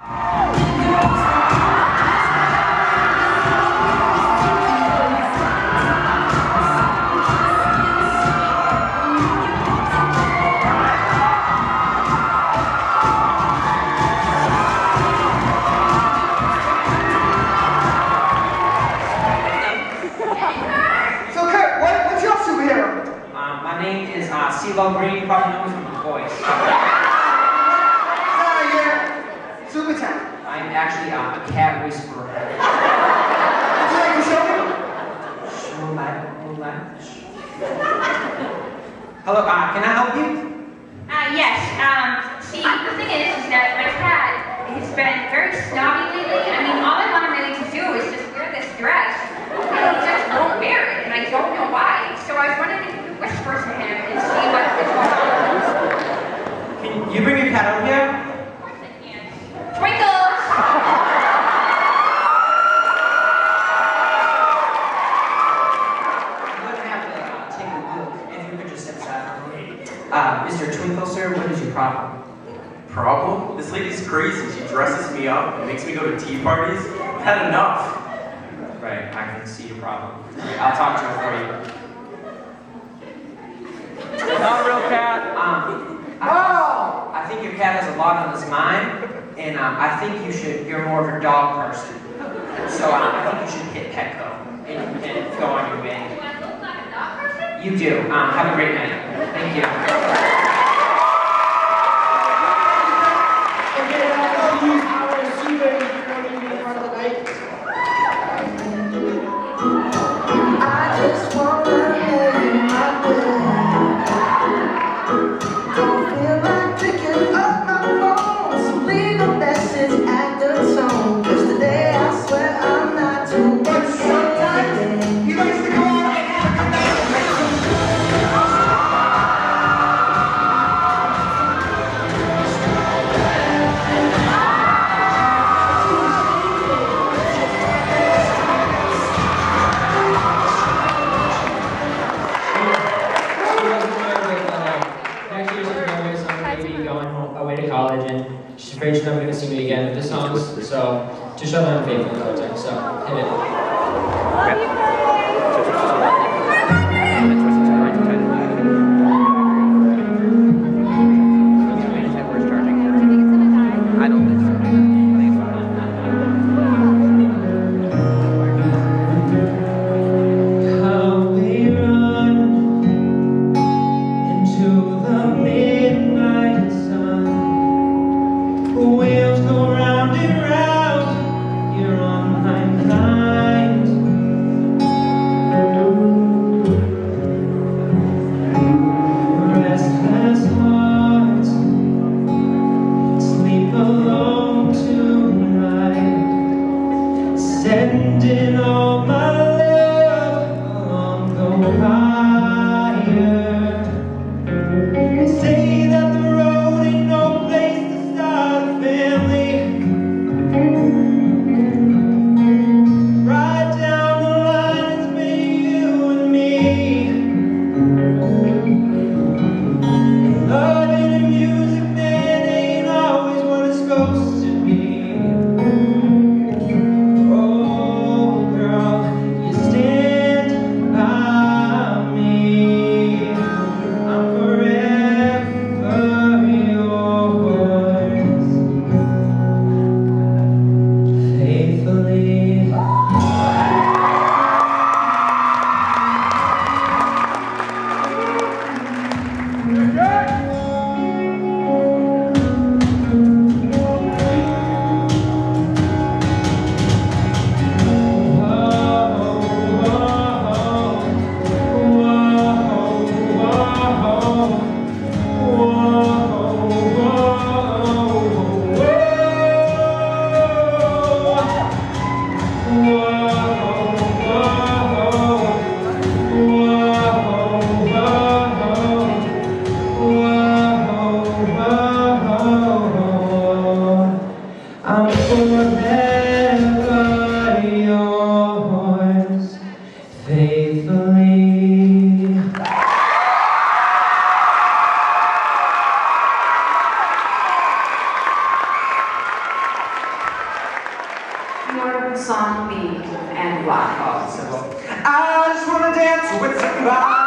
So Kurt, what's your superhero? Um, my name is uh, CeeLo Green, probably known from The Voice. Super time. I'm actually uh, a cat whisperer. Would you like to show me? Show that. Hello, uh, can I help you? Uh, yes. Um, see, the thing is, is that my cat has been very snobby lately. I mean, all I want him really to do is just wear this dress. And he just won't wear it, and I don't know why. So I was wondering if you could whisper to him and see what is going on. Can you bring your cat over here? Of course I can. Twinkles! I'm going to have to uh, take a look. If you could just step aside for me. Uh, Mr. Twinkle, sir, what is your problem? Problem? This lady's crazy. She dresses me up and makes me go to tea parties. I've had enough. Right, I can see your problem. I'll talk to her for you. Not a real cat. Um, I, I think your cat has a lot on his mind, and um, I think you should. You're more of a dog person, so um, I think you should hit Petco and, and go on your way. Do I look like a dog person? You do. Um, have a great night. Thank you. Never going to see me again with the songs, so to show that I'm faithful towards her, so hit it. Song be and why? I just wanna dance with somebody.